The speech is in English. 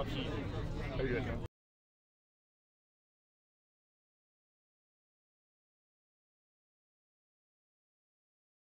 要踢黑人呢？